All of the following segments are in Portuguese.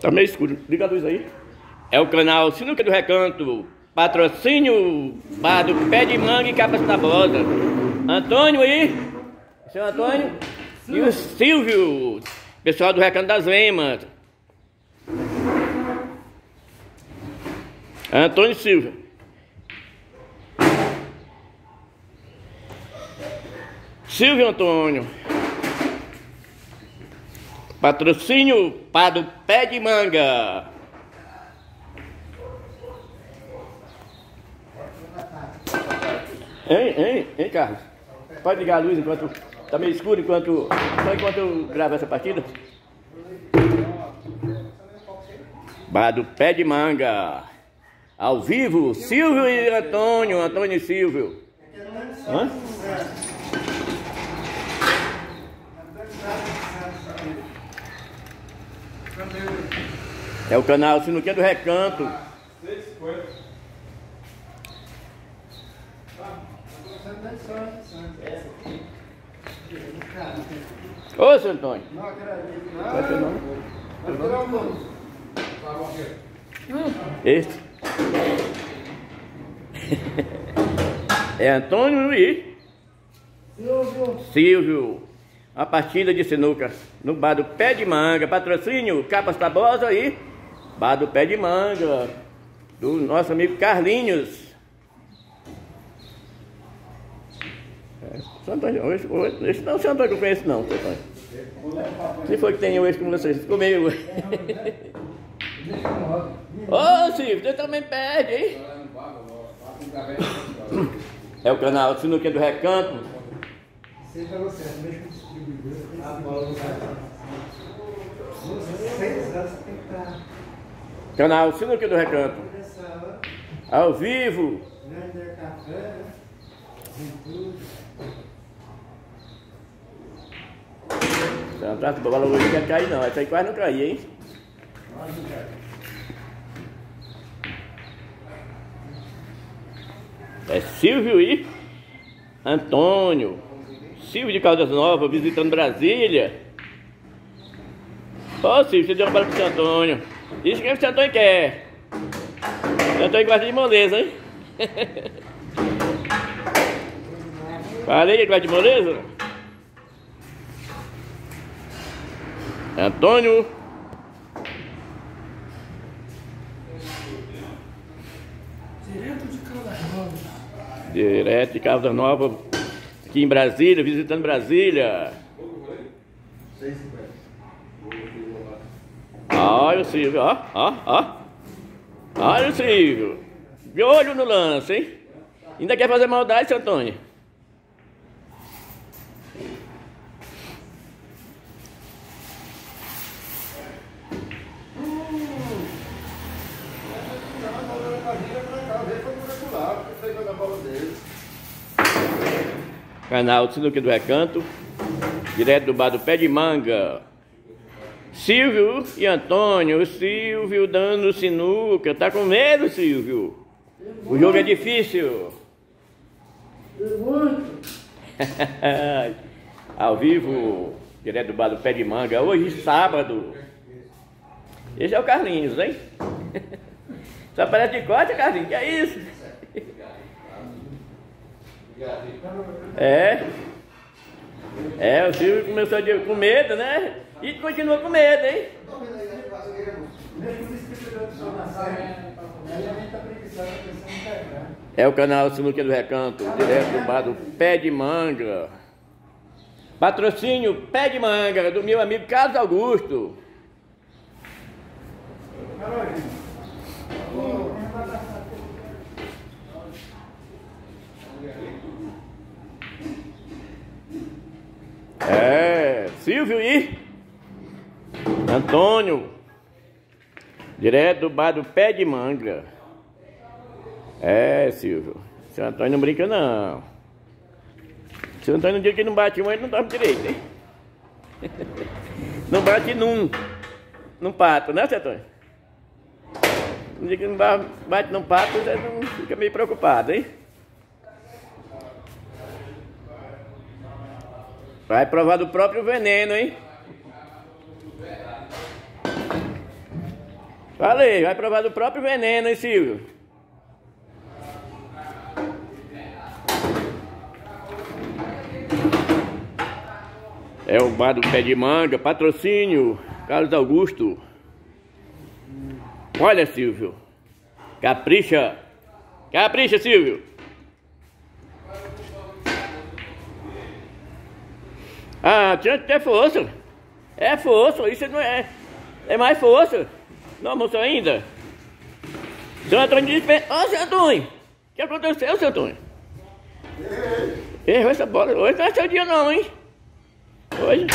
Tá meio escuro. Liga a luz aí. É o canal Sinuca do Recanto. Patrocínio Bar do Pé de Manga e Capas Tabosa. Antônio aí. Seu Antônio. E o Silvio. Pessoal do Recanto das Lemas. Antônio Silva. Silvio Antônio. Patrocínio para o pé de manga. Hein, hein, hein, Carlos? Pode ligar a luz enquanto tá meio escuro, enquanto, só enquanto eu gravo essa partida. Bar do pé de manga. Ao vivo, Silvio e Antônio, Antônio e Silvio. Hã? É o canal Sinuquinha do Recanto. Ô, seu Antônio. Qual é teu nome? Este. É Antônio Luiz. Silvio. Silvio. A partida de sinuca no bar do Pé de Manga. Patrocínio Capas Tabosa aí. Bar do Pé de Manga. Do nosso amigo Carlinhos. É, seu Antônio, hoje, hoje, esse não é o seu Antônio que eu conheço não. Se for que tem hoje com vocês, comigo. Ô Silvio, você também perde, hein? É o canal Sinuquinha do Recanto. Seja você, mesmo distribuidor. A bola do Seis anos tem que estar Canal Sinuquinha do Recanto. Ao vivo. Não tá, a bola hoje quer cair não. Essa aí quase não caiu, hein? É Silvio e Antônio. Silvio de Caldas Novas visitando Brasília. Ô Silvio, você deu uma bola pro seu Antônio. Isso que o seu Antônio quer. O Antônio gosta de moleza, hein? Falei que ele gosta de moleza? Antônio. Direto de Caldas Novas. Direto de Caldas Nova, aqui em Brasília, visitando Brasília. Olha o Silvio, ó, ó, ó. Olha o Silvio. De olho no lance, hein? Ainda quer fazer maldade, seu Antônio? Canal Sinuque do Recanto, direto do bar do Pé de Manga. Silvio e Antônio, o Silvio dando sinuca. Tá com medo, Silvio? O jogo é difícil. Ao vivo, direto do bar do Pé de Manga, hoje sábado. Esse é o Carlinhos, hein? Só parece de corte, Carlinhos, que é isso? É. É, o Silvio começou de- com medo, né? E continua com medo, hein? É o canal Sinuquinha do Recanto, direto do bar do Pé de Manga. Patrocínio Pé de Manga, do meu amigo Carlos Augusto. É, Silvio e Antônio, direto do bar do Pé de Manga. É, Silvio. Seu Antônio não brinca, não. Seu Antônio, no dia que não bate um, ele não dorme direito, hein? Não bate num, num pato, né, seu Antônio? No dia que não ba- bate num pato, você não fica meio preocupado, hein? Vai provar do próprio veneno, hein? Falei, vai provar do próprio veneno, hein, Silvio? É o bar do pé de manga, patrocínio, Carlos Augusto. Olha, Silvio. Capricha. Capricha, Silvio. Ah, tinha ter força. É força, isso não é. É mais força. Não almoçou ainda? Seu Antônio disse. Ó, oh, seu Antônio. O que aconteceu, seu Antônio? Errou essa bola. Hoje não é seu dia, não, hein? Hoje.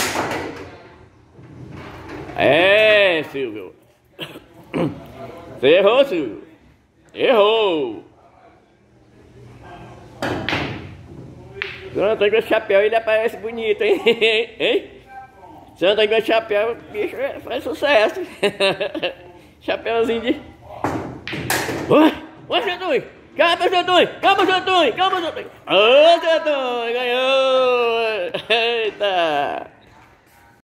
É, Silvio. Você errou, Silvio. Errou. Seu Antônio com esse chapéu, ele aparece bonito, hein? hein? Seu Antônio com esse chapéu, bicho, faz sucesso. Chapéuzinho de... Oi, oi, Antônio. Calma, Antônio. Calma, Antônio. Calma, Antônio. Ô, Antônio, ganhou. Eita.